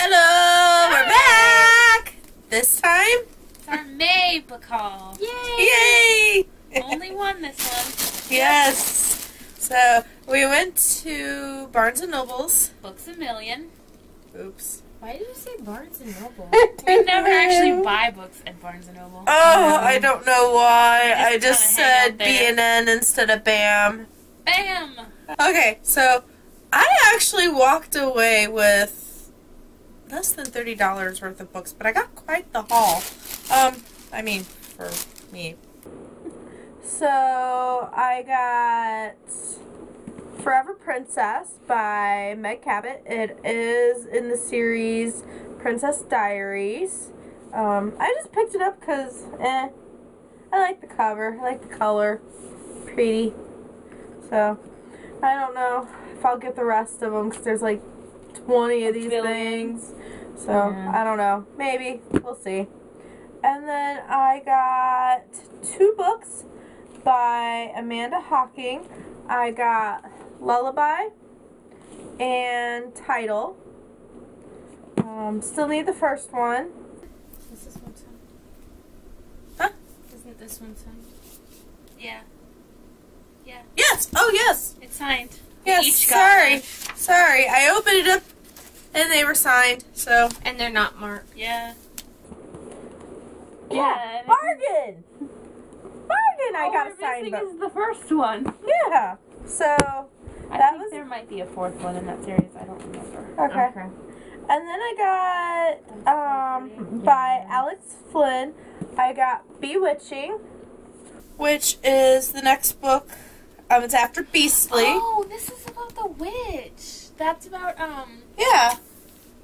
Hello, we're back. This time, It's our May book haul. yay! Only one this one. yes. So we went to Barnes and Nobles. Books a million. Oops. Why did you say Barnes and Noble? We never actually buy books at Barnes and Noble. Oh, I don't know why. I just said B and N instead of BAM. Bam! Okay, so I actually walked away with less than thirty dollars worth of books, but I got quite the haul. Um, I mean, for me. So I got Forever Princess by Meg Cabot. It is in the series Princess Diaries. Um, I just picked it up because, eh, I like the cover. I like the color. Pretty. So, I don't know if I'll get the rest of them because there's like 20 of these billion. things. So, Yeah. I don't know. Maybe. We'll see. And then I got two books by Amanda Hocking. I got Lullaby and Tidal. Um, still need the first one. Is this one signed? Huh? Isn't this one signed? Yeah. Yeah. Yes. Oh, yes. It's signed. Yes. Each sorry. one. Sorry. I opened it up and they were signed. So, And they're not marked. Yeah. yeah. Bargain. Bargain. I got a signed book. is the first one. Yeah. So, I That think was- there might be a fourth one in that series. I don't remember. okay. And then I got um by Alex Flinn. I got Bewitching, which is the next book. Um, it's after Beastly. Oh, this is about the witch. That's about um Yeah,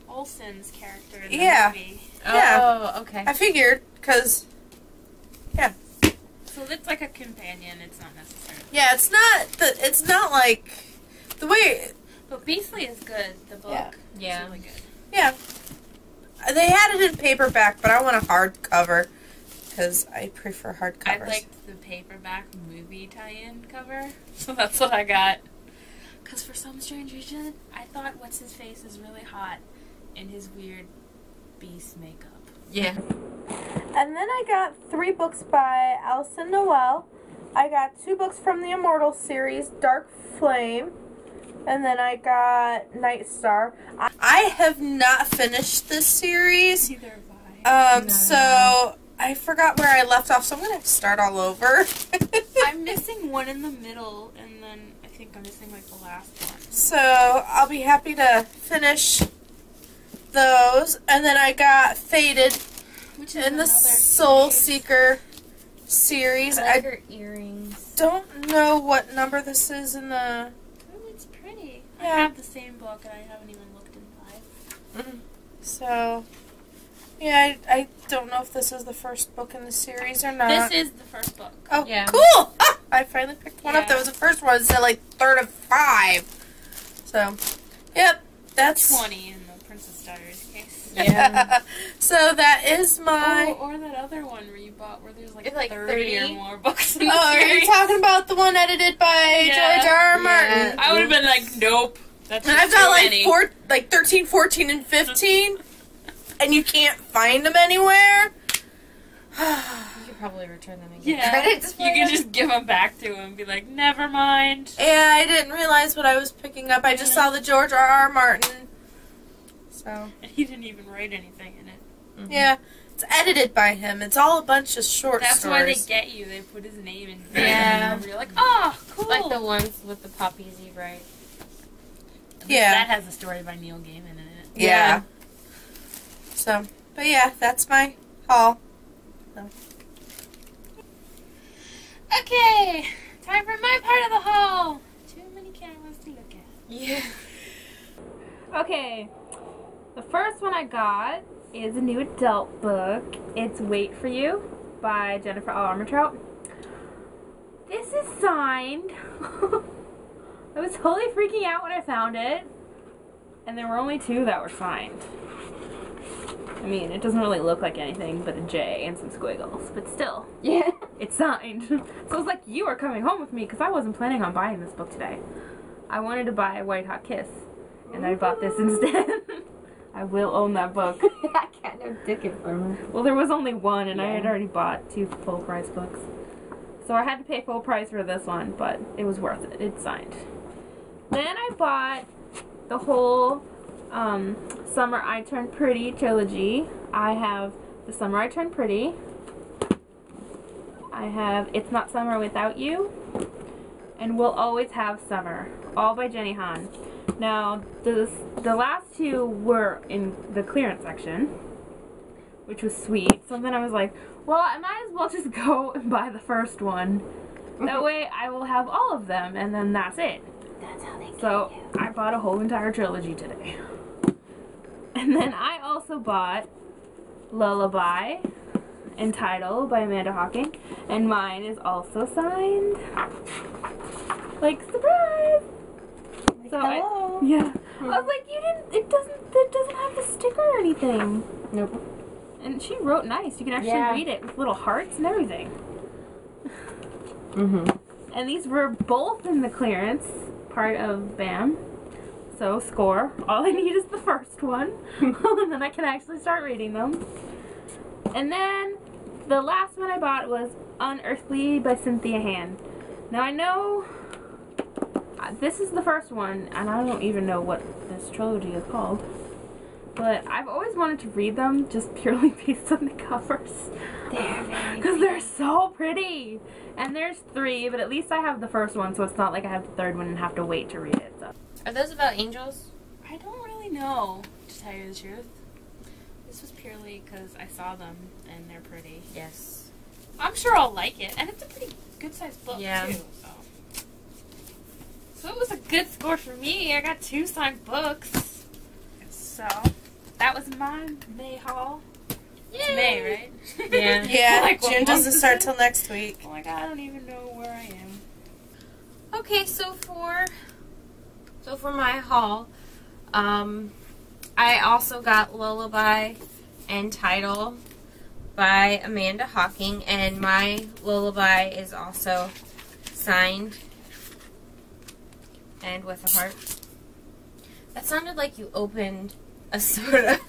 Olsen's character in the Yeah. movie. Yeah. Oh, okay. I figured because Yeah. So it's like a companion. It's not necessary. yeah, it's not the it's not like the way But Beastly is good. The book. Yeah. It's Yeah. really good. yeah they had it in paperback, but I want a hardcover because I prefer hardcovers. I hardcovers. liked the paperback movie tie-in cover, so that's what I got. Cause for some strange reason, I thought what's his face is really hot in his weird beast makeup. Yeah. And then I got three books by Alyson Noël. I got two books from the Immortal series, Dark Flame. And then I got Night Star. I, I have not finished this series. Neither have I. Um, No. so I forgot where I left off, so I'm gonna have to start all over. I'm missing one in the middle, and then I think I'm missing like the last one. so I'll be happy to finish those. And then I got Fated Which in the Soul series. Seeker series. I like I her earrings. don't know what number this is in the. Oh, it's pretty. I have the same book, and I haven't even looked in five. Mm. So, yeah, I, I don't know if this is the first book in the series or not. This is the first book. oh, Yeah. cool! Ah, I finally picked one up Yeah. that was the first one. It said like third of five. So, yep, that's 20 in the Princess Diaries case. Yeah. so that is Oh, my. or that other one where you bought where there's like, like 30, or more books. Oh, in the are you series. talking about the one edited by Yeah. George R. R. Yeah. Martin? I would have been like, nope. That's And I've got like many. four, like 13, 14, and 15, and you can't find them anywhere. You could probably return them and get Yeah, credits you can just give them back to him and be like, never mind. Yeah, I didn't realize what I was picking up. I just saw the George R. R. Martin. So, And he didn't even write anything in it. Mhm. yeah. It's edited by him. It's all a bunch of short That's why they get you. They put his name in. there. Yeah. You're like, oh, cool. Like the ones with the poppies you write. Yeah. That has a story by Neil Gaiman in it. yeah. So, but yeah, that's my haul. Okay, time for my part of the haul. Too many cameras to look at. Yeah. Okay, the first one I got is a new adult book. It's Wait for You by Jennifer L. Armentrout. This is signed. I was totally freaking out when I found it, and there were only two that were signed. I mean, it doesn't really look like anything but a J and some squiggles, but still, Yeah. it's signed. so I was like, you are coming home with me because I wasn't planning on buying this book today. I wanted to buy White Hot Kiss, and I bought this instead. I will own that book. I can't no ticket for me. Well, there was only one, and I had already bought two full price books. So I had to pay full price for this one, but it was worth it. It's signed. Then I bought the whole um, Summer I Turned Pretty trilogy. I have The Summer I Turned Pretty. I have It's Not Summer Without You. And We'll Always Have Summer. All by Jenny Han. Now, the, the last two were in the clearance section which was sweet. So then I was like, well, I might as well just go and buy the first one. That way I will have all of them, and then that's it. That's how they get So. I bought a whole entire trilogy today. And then I also bought Lullaby and Tidal by Amanda Hocking, and mine is also signed. Like surprise! So I, Hello. yeah, I was like, you didn't. It doesn't. It doesn't have the sticker or anything. Nope. And she wrote nice. You can actually Yeah. read it with little hearts and everything. Mm-hmm. And these were both in the clearance part of BAM. So score. All I need is the first one. and then I can actually start reading them. And then the last one I bought was Unearthly by Cynthia Hand. Now I know uh, this is the first one, and I don't even know what this trilogy is called. But I've always wanted to read them just purely based on the covers. They're Because they're so pretty. And there's three, but at least I have the first one, so it's not like I have the third one and have to wait to read it. So. Are those about angels? I don't really know, to tell you the truth. This was purely because I saw them and they're pretty. Yes. I'm sure I'll like it, and it's a pretty good sized book Yeah. too. So. so it was a good score for me. I got two signed books. So that was my May haul. It's May, right? Yeah. Yeah, Like, June doesn't is start it? till next week. Oh my god, I don't even know where I am. Okay, so for so for my haul, um, I also got Lullaby and Tidal by Amanda Hocking, and my Lullaby is also signed and with a heart. That sounded like you opened a soda.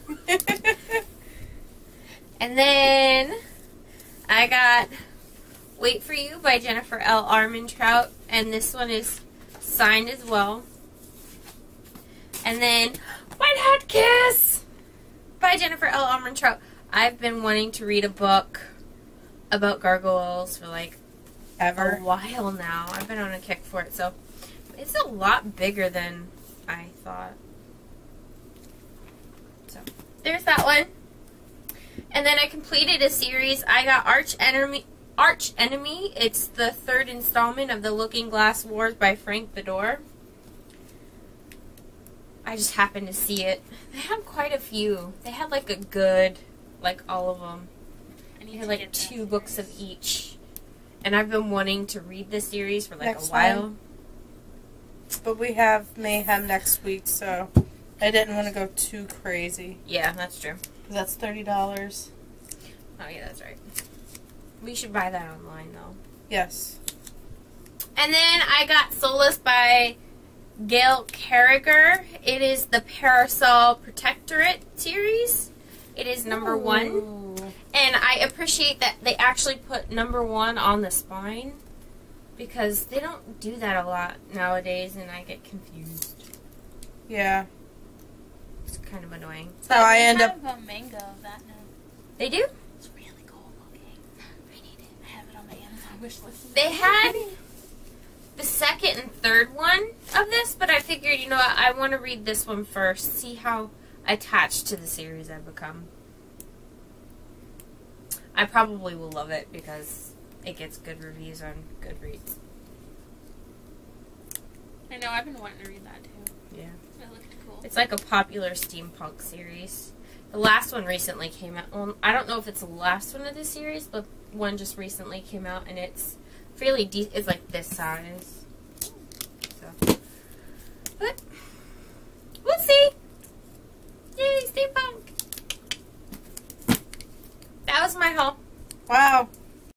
And then I got Wait for You by Jennifer L. Armentrout, and this one is signed as well. And then White Hot Kiss by Jennifer L. Armentrout. I've been wanting to read a book about gargoyles for like ever a while now. I've been on a kick for it, so it's a lot bigger than I thought. So there's that one. And then I completed a series. I got Arch Enemy. Arch Enemy. It's the third installment of the Looking Glass Wars by Frank Beddor. I just happened to see it. They had quite a few. They had like a good, like all of them. I They need had to like get two that books of each. And I've been wanting to read this series for like Next a while. one. But we have Mayhem next week, so I didn't want to go too crazy. Yeah, that's true. 'Cause That's thirty dollars. Oh yeah, that's right. We should buy that online though. Yes. And then I got Soulless by Gail Carriger. It is the Parasol Protectorate series. It is number one. And I appreciate that they actually put number one on the spine because they don't do that a lot nowadays and I get confused. Yeah. It's kind of annoying. So I end up. have a manga of that now. They do? It's really cool looking. I need it. I have it on my Amazon wish list. They had the second and third one of this, but I figured, you know what, I want to read this one first, see how attached to the series I've become. I probably will love it because it gets good reviews on Goodreads. I know. I've been wanting to read that too. Yeah. It looked cool. It's like a popular steampunk series. The last one recently came out. Well, I don't know if it's the last one of this series, but one just recently came out, and it's fairly de- It's like this size. So, but